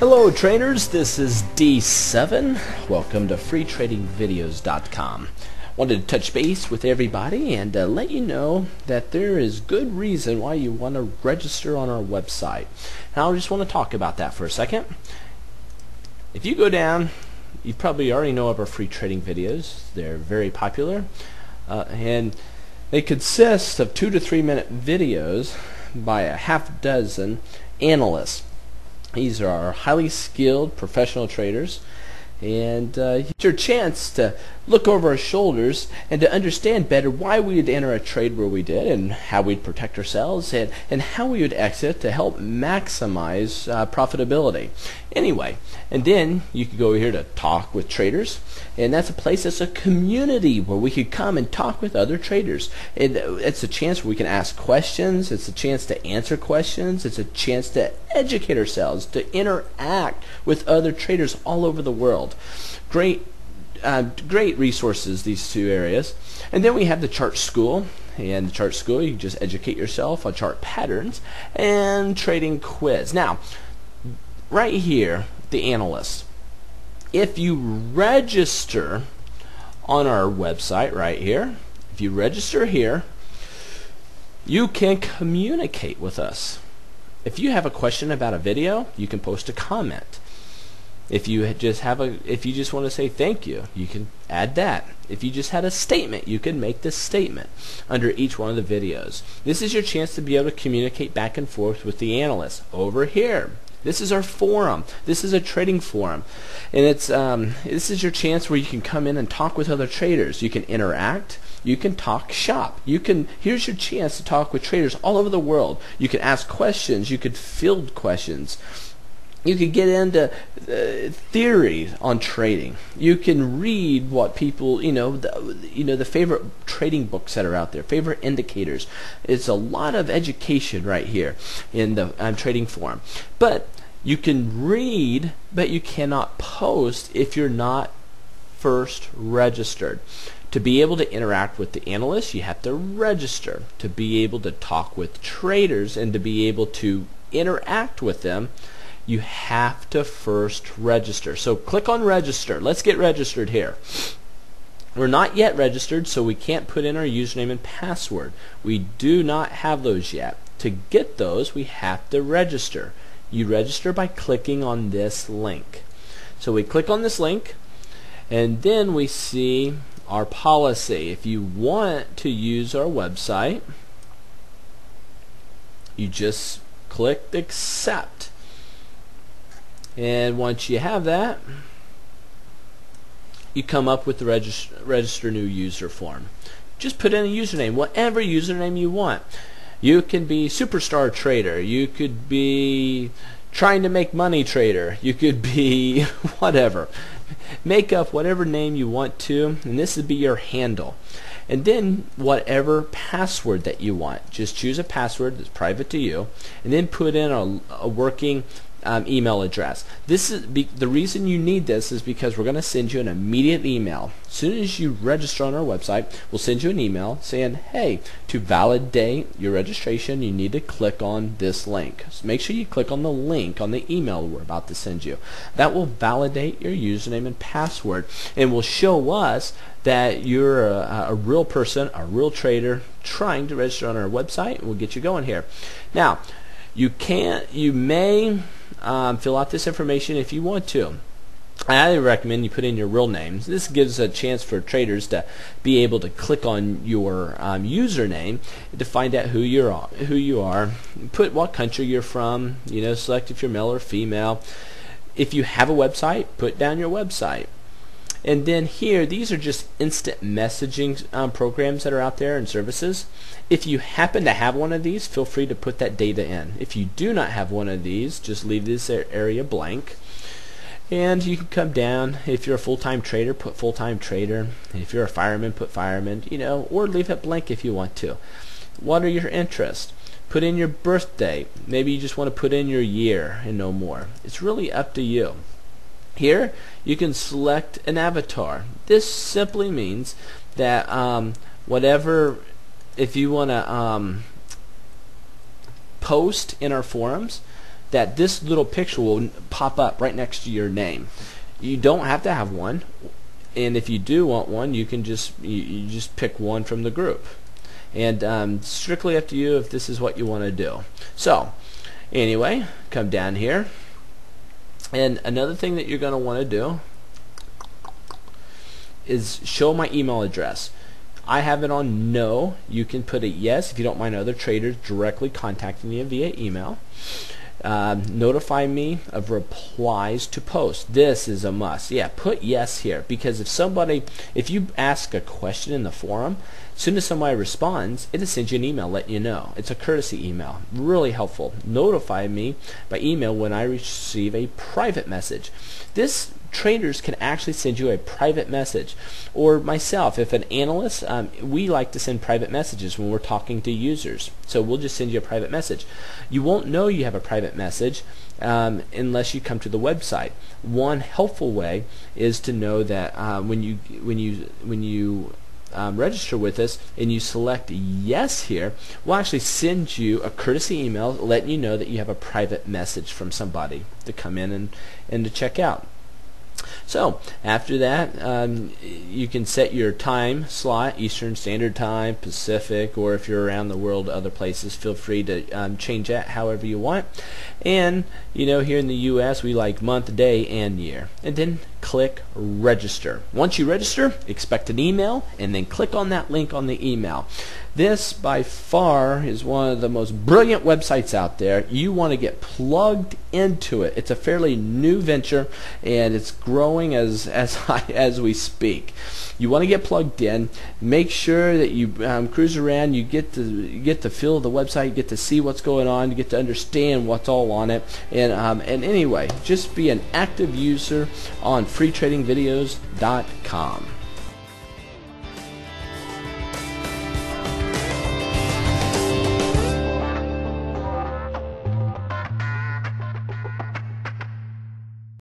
Hello traders, this is D7. Welcome to freetradingvideos.com. Wanted to touch base with everybody and uh, let you know that there is good reason why you want to register on our website. Now I just want to talk about that for a second. If you go down, you probably already know of our free trading videos. They're very popular uh, and they consist of two to three minute videos by a half dozen analysts these are highly skilled professional traders and uh, it's your chance to look over our shoulders and to understand better why we would enter a trade where we did and how we'd protect ourselves and, and how we would exit to help maximize uh, profitability. Anyway, and then you could go here to talk with traders and that's a place that's a community where we could come and talk with other traders. It, it's a chance where we can ask questions. It's a chance to answer questions. It's a chance to educate ourselves, to interact with other traders all over the world. Great uh, great resources, these two areas. And then we have the chart school. And the chart school, you just educate yourself on chart patterns and trading quiz. Now, right here, the analyst. If you register on our website right here, if you register here, you can communicate with us. If you have a question about a video, you can post a comment. If you just have a, if you just want to say thank you, you can add that. If you just had a statement, you can make this statement under each one of the videos. This is your chance to be able to communicate back and forth with the analyst over here. This is our forum. This is a trading forum, and it's um, this is your chance where you can come in and talk with other traders. You can interact. You can talk shop. You can here's your chance to talk with traders all over the world. You can ask questions. You could field questions you could get into uh, theory on trading. You can read what people, you know, the, you know, the favorite trading books that are out there, favorite indicators. It's a lot of education right here in the um, trading forum. But you can read, but you cannot post if you're not first registered. To be able to interact with the analysts, you have to register. To be able to talk with traders and to be able to interact with them, you have to first register. So click on register. Let's get registered here. We're not yet registered, so we can't put in our username and password. We do not have those yet. To get those, we have to register. You register by clicking on this link. So we click on this link, and then we see our policy. If you want to use our website, you just click accept. And once you have that, you come up with the register, register new user form. Just put in a username, whatever username you want. You can be superstar trader. You could be trying to make money trader. You could be whatever. Make up whatever name you want to, and this would be your handle. And then whatever password that you want. Just choose a password that's private to you, and then put in a, a working um, email address. This is the reason you need this is because we're going to send you an immediate email. As soon as you register on our website, we'll send you an email saying, "Hey, to validate your registration, you need to click on this link." So make sure you click on the link on the email we're about to send you. That will validate your username and password, and will show us that you're a, a real person, a real trader, trying to register on our website. We'll get you going here. Now, you can't, you may um, fill out this information if you want to. I highly recommend you put in your real names. This gives a chance for traders to be able to click on your um, username to find out who you are. Who you are. Put what country you're from. You know, select if you're male or female. If you have a website, put down your website. And then here, these are just instant messaging um, programs that are out there and services. If you happen to have one of these, feel free to put that data in. If you do not have one of these, just leave this area blank. And you can come down. If you're a full-time trader, put full-time trader. If you're a fireman, put fireman. You know, or leave it blank if you want to. What are your interests? Put in your birthday. Maybe you just want to put in your year and no more. It's really up to you. Here, you can select an avatar. This simply means that um, whatever, if you want to um, post in our forums, that this little picture will pop up right next to your name. You don't have to have one, and if you do want one, you can just you, you just pick one from the group, and um, strictly up to you if this is what you want to do. So, anyway, come down here, and another thing that you're going to want to do is show my email address. I have it on no. You can put a yes if you don't mind other traders directly contacting you via email. Um, notify me of replies to posts. This is a must. Yeah, put yes here because if somebody, if you ask a question in the forum, as soon as somebody responds, it'll send you an email letting you know. It's a courtesy email. Really helpful. Notify me by email when I receive a private message. This traders can actually send you a private message. Or myself, if an analyst, um, we like to send private messages when we're talking to users. So we'll just send you a private message. You won't know you have a private message um, unless you come to the website. One helpful way is to know that uh, when you when you when you um, register with us and you select yes here, we'll actually send you a courtesy email letting you know that you have a private message from somebody to come in and, and to check out. So after that, um, you can set your time slot, Eastern Standard Time, Pacific, or if you're around the world, other places, feel free to um, change that however you want. And you know, here in the U.S., we like month, day, and year. And then click register. Once you register, expect an email, and then click on that link on the email. This, by far, is one of the most brilliant websites out there. You want to get plugged into it. It's a fairly new venture, and it's growing as as I, as we speak. You want to get plugged in. Make sure that you um, cruise around. You get to you get to feel the website. You get to see what's going on. You get to understand what's all on it. And um, and anyway, just be an active user on freetradingvideos.com.